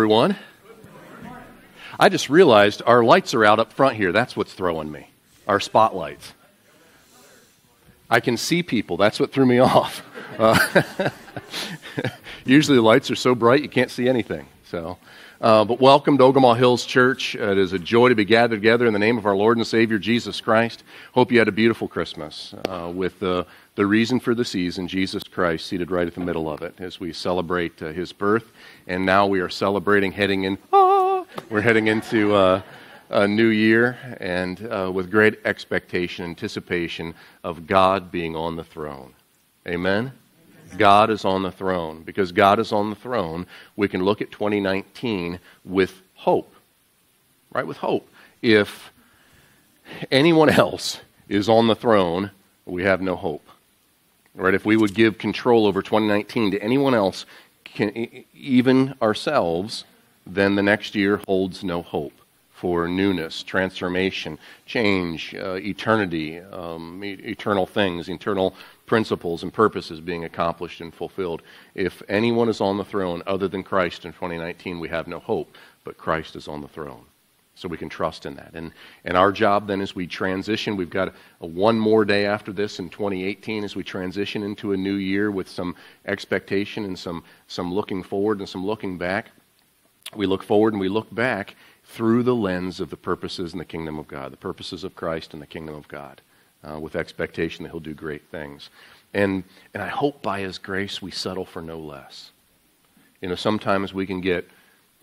everyone. I just realized our lights are out up front here. That's what's throwing me. Our spotlights. I can see people. That's what threw me off. Uh, usually the lights are so bright you can't see anything. So, uh, but welcome to Ogemaw Hills Church. It is a joy to be gathered together in the name of our Lord and Savior Jesus Christ. Hope you had a beautiful Christmas uh, with the the reason for the season, Jesus Christ, seated right at the middle of it as we celebrate uh, his birth. And now we are celebrating heading in, ah, we're heading into uh, a new year and uh, with great expectation, anticipation of God being on the throne. Amen? God is on the throne. Because God is on the throne, we can look at 2019 with hope. Right? With hope. If anyone else is on the throne, we have no hope. Right? If we would give control over 2019 to anyone else, can, even ourselves, then the next year holds no hope for newness, transformation, change, uh, eternity, um, e- eternal things, eternal principles and purposes being accomplished and fulfilled. If anyone is on the throne other than Christ in 2019, we have no hope, but Christ is on the throne so we can trust in that. And, and our job then as we transition, we've got a, one more day after this in 2018 as we transition into a new year with some expectation and some, some looking forward and some looking back. We look forward and we look back through the lens of the purposes in the kingdom of God, the purposes of Christ and the kingdom of God, uh, with expectation that He'll do great things. And, and I hope by His grace we settle for no less. You know, sometimes we can get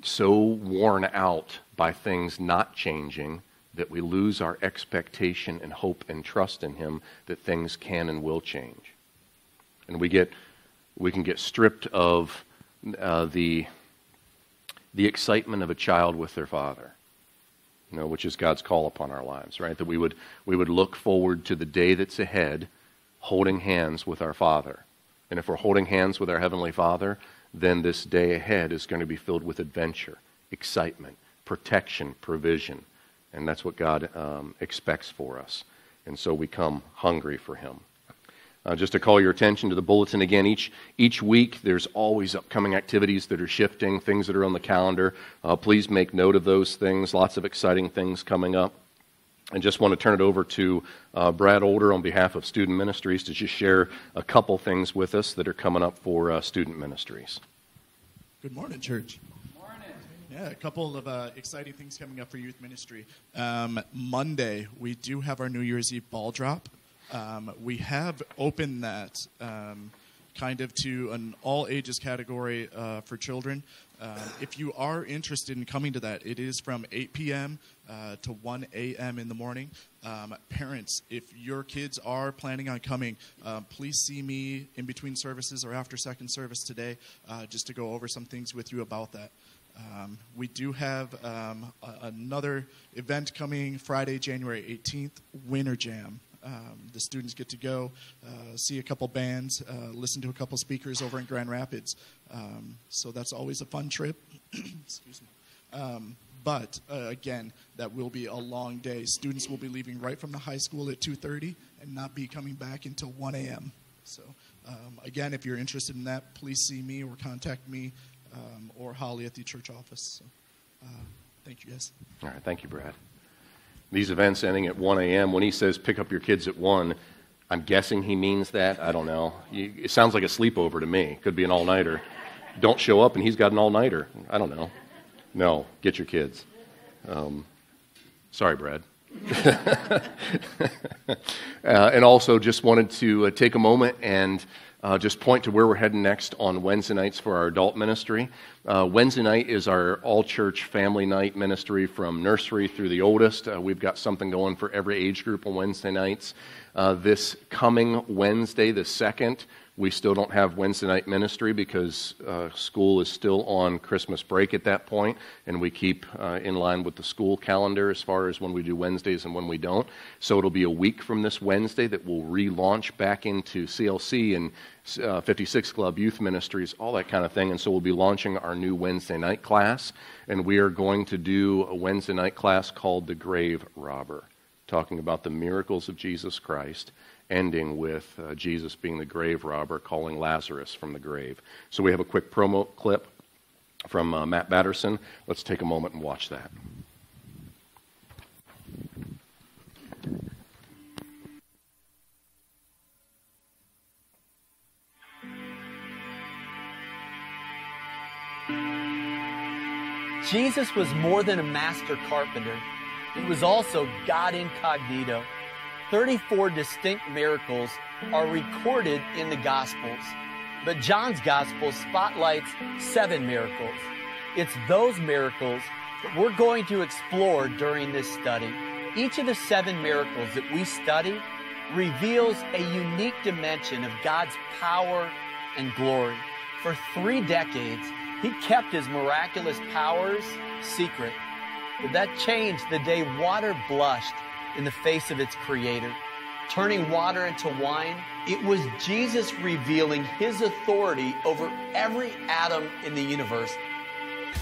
so worn out by things not changing that we lose our expectation and hope and trust in Him that things can and will change. And we, get, we can get stripped of uh, the, the excitement of a child with their father, you know, which is God's call upon our lives, right? That we would, we would look forward to the day that's ahead holding hands with our Father. And if we're holding hands with our Heavenly Father, then this day ahead is going to be filled with adventure, excitement, protection, provision. And that's what God um, expects for us. And so we come hungry for Him. Uh, just to call your attention to the bulletin again, each, each week there's always upcoming activities that are shifting, things that are on the calendar. Uh, please make note of those things. Lots of exciting things coming up. I just want to turn it over to uh, Brad Older on behalf of Student Ministries to just share a couple things with us that are coming up for uh, Student Ministries. Good morning, church. Morning. Yeah, a couple of uh, exciting things coming up for youth ministry. Um, Monday, we do have our New Year's Eve ball drop. Um, we have opened that um, kind of to an all ages category uh, for children. Uh, if you are interested in coming to that, it is from 8 p.m. Uh, to 1 a.m. in the morning. Um, parents, if your kids are planning on coming, uh, please see me in between services or after second service today uh, just to go over some things with you about that. Um, we do have um, a- another event coming Friday, January 18th, Winter Jam. Um, the students get to go uh, see a couple bands, uh, listen to a couple speakers over in Grand Rapids. Um, so that's always a fun trip. Excuse me. Um, but uh, again, that will be a long day. Students will be leaving right from the high school at 2:30 and not be coming back until 1 a.m. So um, again, if you're interested in that, please see me or contact me um, or Holly at the church office. So, uh, thank you, guys. All right, thank you, Brad. These events ending at 1 a.m., when he says pick up your kids at 1, I'm guessing he means that. I don't know. It sounds like a sleepover to me. Could be an all nighter. Don't show up and he's got an all nighter. I don't know. No, get your kids. Um, sorry, Brad. uh, and also, just wanted to uh, take a moment and uh, just point to where we're heading next on Wednesday nights for our adult ministry. Uh, Wednesday night is our all church family night ministry from nursery through the oldest. Uh, we've got something going for every age group on Wednesday nights. Uh, this coming Wednesday, the 2nd, we still don't have Wednesday night ministry because uh, school is still on Christmas break at that point, and we keep uh, in line with the school calendar as far as when we do Wednesdays and when we don't. So it'll be a week from this Wednesday that we'll relaunch back into CLC and uh, 56 Club Youth Ministries, all that kind of thing. And so we'll be launching our new Wednesday night class, and we are going to do a Wednesday night class called The Grave Robber, talking about the miracles of Jesus Christ ending with uh, Jesus being the grave robber, calling Lazarus from the grave. So we have a quick promo clip from uh, Mark Batterson. Let's take a moment and watch that. Jesus was more than a master carpenter. He was also God incognito. 34 distinct miracles are recorded in the Gospels, but John's Gospel spotlights seven miracles. It's those miracles that we're going to explore during this study. Each of the seven miracles that we study reveals a unique dimension of God's power and glory. For three decades, he kept his miraculous powers secret. But that changed the day water blushed in the face of its creator. Turning water into wine, it was Jesus revealing his authority over every atom in the universe.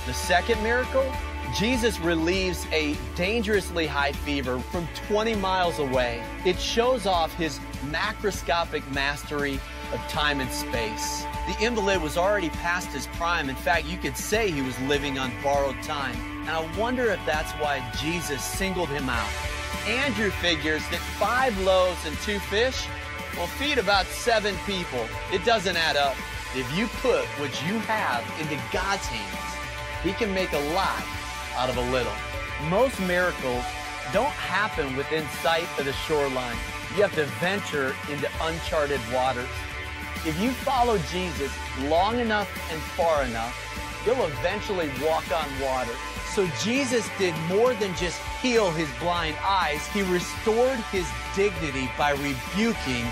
The second miracle, Jesus relieves a dangerously high fever from 20 miles away. It shows off his macroscopic mastery of time and space. The invalid was already past his prime. In fact, you could say he was living on borrowed time. And I wonder if that's why Jesus singled him out. Andrew figures that five loaves and two fish will feed about seven people. It doesn't add up. If you put what you have into God's hands, He can make a lot out of a little. Most miracles don't happen within sight of the shoreline. You have to venture into uncharted waters. If you follow Jesus long enough and far enough, you'll eventually walk on water. So Jesus did more than just heal his blind eyes. He restored his dignity by rebuking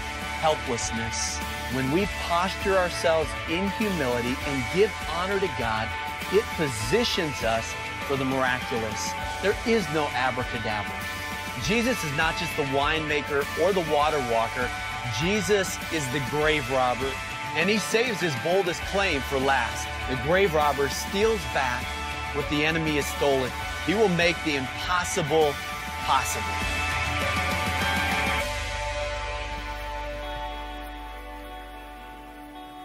helplessness. When we posture ourselves in humility and give honor to God, it positions us for the miraculous. There is no abracadabra. Jesus is not just the winemaker or the water walker. Jesus is the grave robber, and he saves his boldest claim for last. The grave robber steals back what the enemy has stolen. He will make the impossible possible.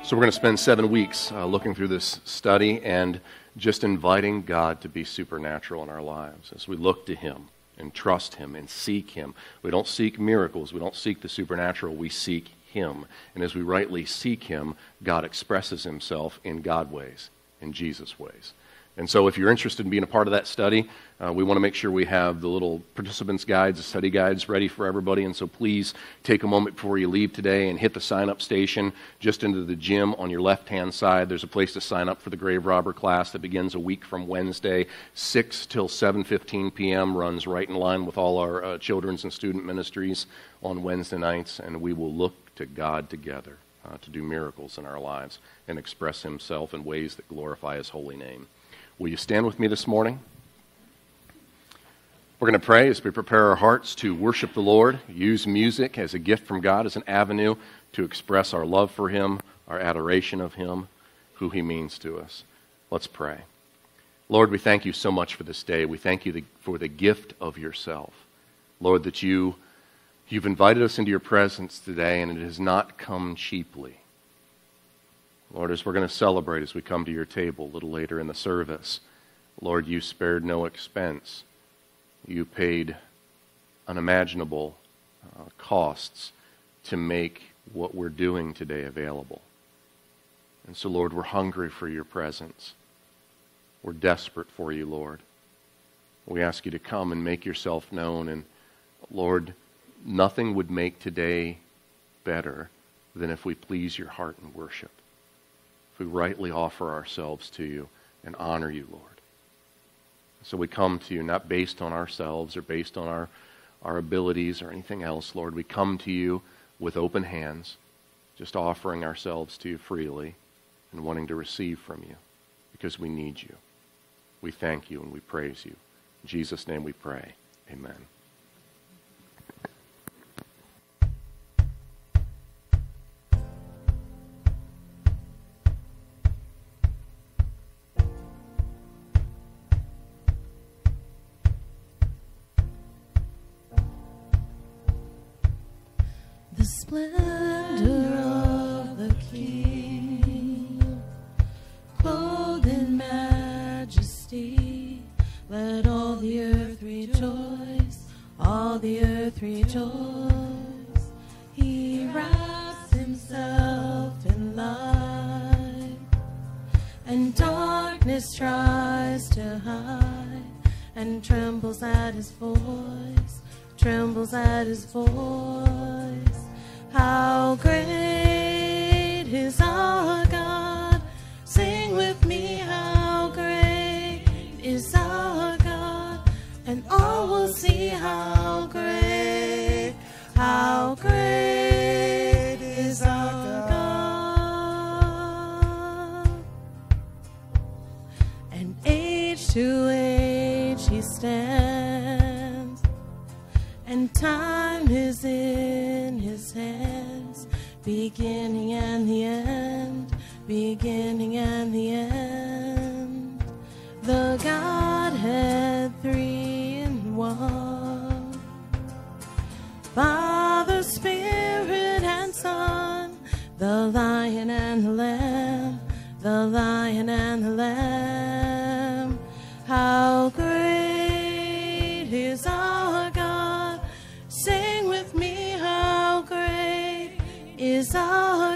So, we're going to spend seven weeks uh, looking through this study and just inviting God to be supernatural in our lives as we look to Him and trust Him and seek Him. We don't seek miracles, we don't seek the supernatural, we seek Him. And as we rightly seek Him, God expresses Himself in God ways, in Jesus ways. And so, if you're interested in being a part of that study, uh, we want to make sure we have the little participants' guides, the study guides ready for everybody. And so, please take a moment before you leave today and hit the sign up station just into the gym on your left hand side. There's a place to sign up for the grave robber class that begins a week from Wednesday, 6 till 7:15 p.m. Runs right in line with all our uh, children's and student ministries on Wednesday nights, and we will look to God together uh, to do miracles in our lives and express Himself in ways that glorify His holy name. Will you stand with me this morning? We're going to pray as we prepare our hearts to worship the Lord, use music as a gift from God, as an avenue to express our love for Him, our adoration of Him, who He means to us. Let's pray. Lord, we thank you so much for this day. We thank you for the gift of yourself. Lord, that you, you've invited us into your presence today, and it has not come cheaply. Lord, as we're going to celebrate as we come to your table a little later in the service, Lord, you spared no expense. You paid unimaginable uh, costs to make what we're doing today available. And so, Lord, we're hungry for your presence. We're desperate for you, Lord. We ask you to come and make yourself known. And, Lord, nothing would make today better than if we please your heart in worship we rightly offer ourselves to you and honor you, Lord. So we come to you not based on ourselves or based on our, our abilities or anything else, Lord. We come to you with open hands, just offering ourselves to you freely and wanting to receive from you because we need you. We thank you and we praise you. In Jesus' name we pray. Amen. Darkness tries to hide, and trembles at his voice, trembles at his voice. How great is our God! Sing with me, how great is our God, and all will see how great, how great beginning and the end, beginning and the end. The Godhead three in one. Father, Spirit, and Son, the Lion and the Lamb, the Lion and the Lamb. How great is our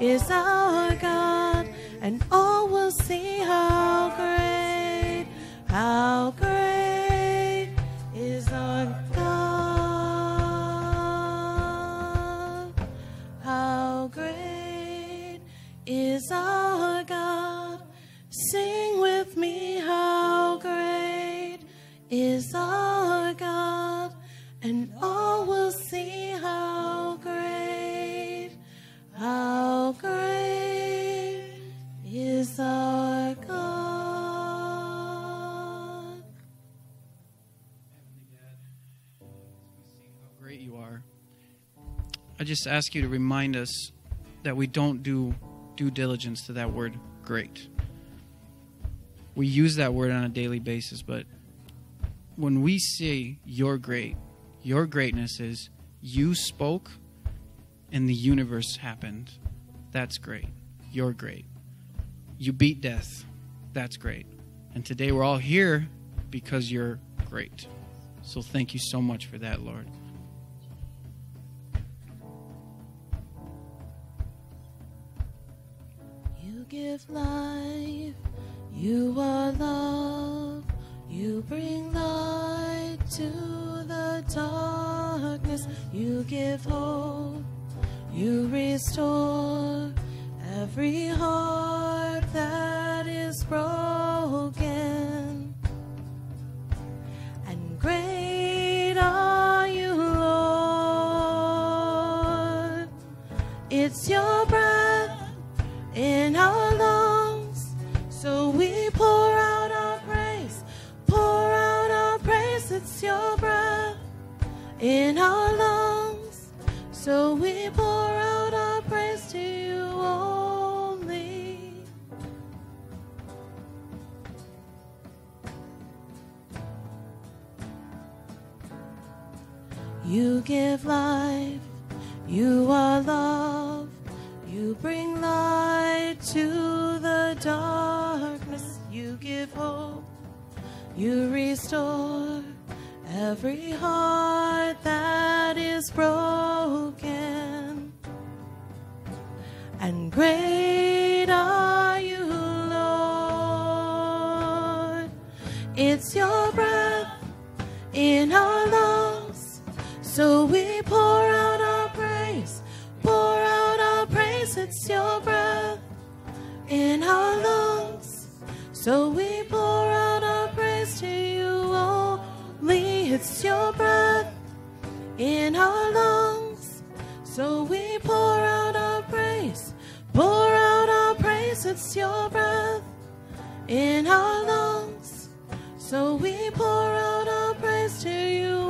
is our God? And all will see how great, how great I just ask you to remind us that we don't do due diligence to that word great. We use that word on a daily basis, but when we say you're great, your greatness is you spoke and the universe happened. That's great. You're great. You beat death. That's great. And today we're all here because you're great. So thank you so much for that, Lord. Give life, you are love, you bring light to the darkness, you give hope, you restore every heart that is broken. And great are you, Lord. It's your It's your breath in our lungs. So we pour out our praise to you only. You give life, you are love, you bring light to the darkness, you give hope, you restore every heart that is broken. And great are you, Lord. It's your breath in our lungs. So we pour out our praise, pour out our praise. It's your breath in our lungs. So we It's your breath in our lungs. So we pour out our praise, pour out our praise. It's your breath in our lungs. So we pour out our praise to you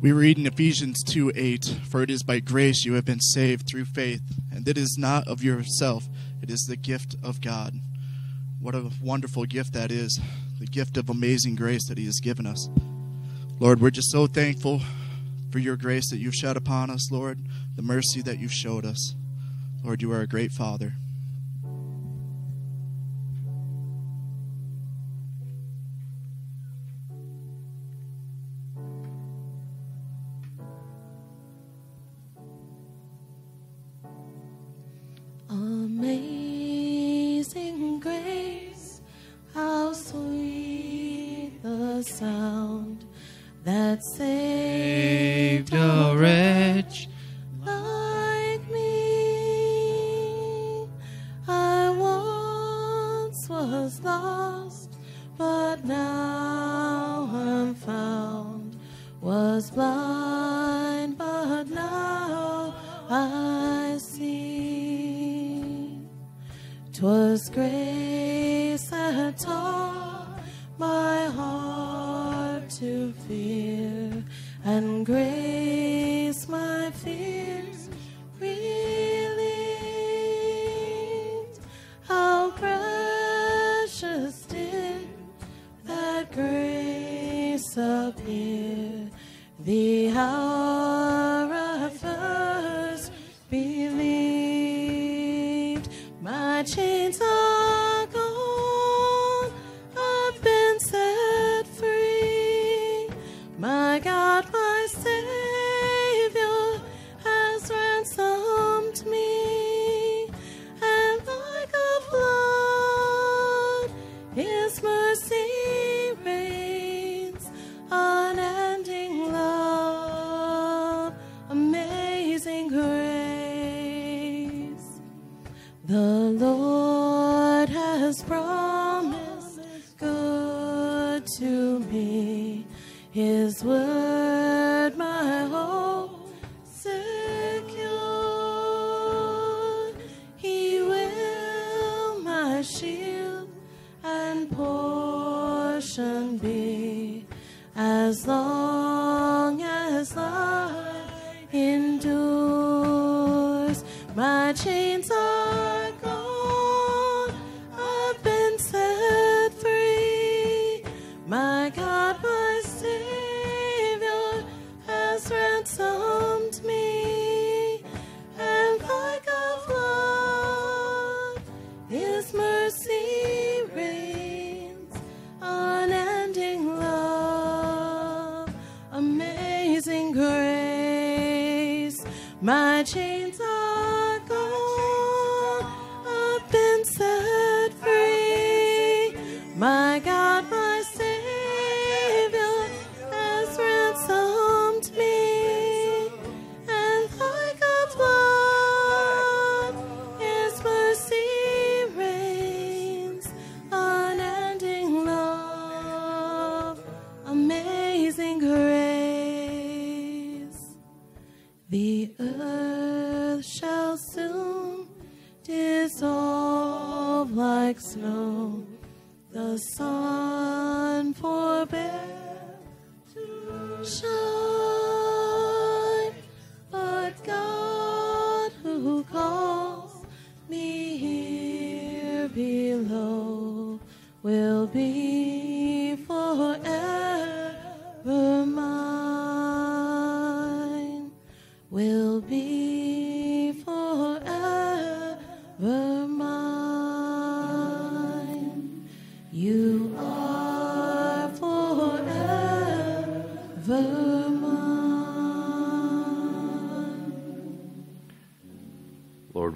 We read in Ephesians 2 8, For it is by grace you have been saved through faith, and it is not of yourself, it is the gift of God. What a wonderful gift that is, the gift of amazing grace that He has given us. Lord, we're just so thankful for your grace that you've shed upon us, Lord, the mercy that you've showed us. Lord, you are a great Father. The sound that saved Saved a wretch appear, the hour to me. His word, my hope secure. He will my shield and portion be as long His like snow. The sun forbear to shine,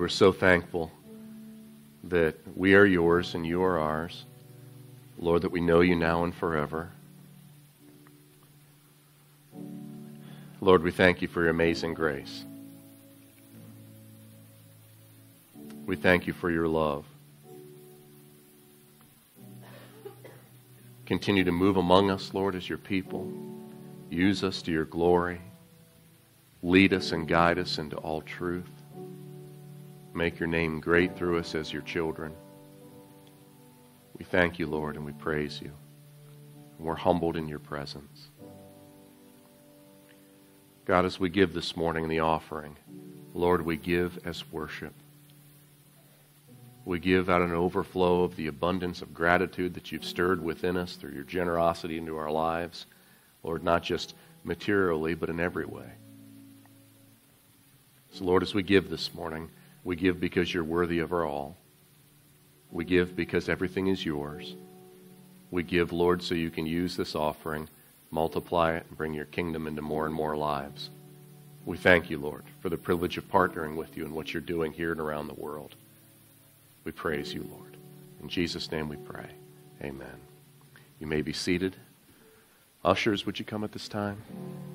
we're so thankful that we are yours and you are ours. Lord, that we know you now and forever. Lord, we thank you for your amazing grace. We thank you for your love. Continue to move among us, Lord, as your people. Use us to your glory. Lead us and guide us into all truth. Make your name great through us as your children. We thank you, Lord, and we praise you. We're humbled in your presence. God, as we give this morning the offering, Lord, we give as worship. We give out an overflow of the abundance of gratitude that you've stirred within us through your generosity into our lives. Lord, not just materially, but in every way. So, Lord, as we give this morning, we give because you're worthy of our all. We give because everything is yours. We give, Lord, so you can use this offering, multiply it, and bring your kingdom into more and more lives. We thank you, Lord, for the privilege of partnering with you in what you're doing here and around the world. We praise you, Lord. In Jesus' name we pray. Amen. You may be seated. Ushers, would you come at this time?